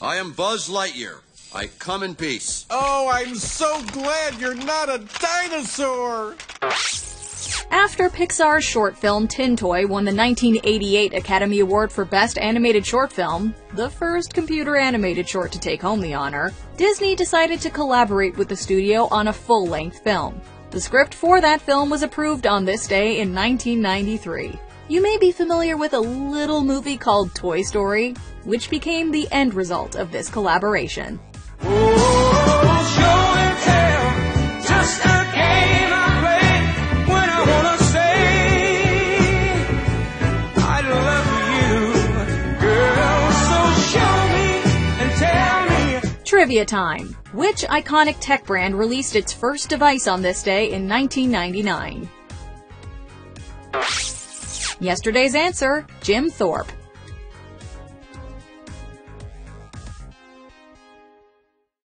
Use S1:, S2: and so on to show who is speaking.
S1: I am Buzz Lightyear. I come in peace.
S2: Oh, I'm so glad you're not a dinosaur!
S3: After Pixar's short film Tin Toy won the 1988 Academy Award for Best Animated Short Film, the first computer animated short to take home the honor, Disney decided to collaborate with the studio on a full-length film. The script for that film was approved on this day in 1993. You may be familiar with a little movie called Toy Story, which became the end result of this collaboration. Trivia time. Which iconic tech brand released its first device on this day in 1999? Yesterday's answer, Jim Thorpe.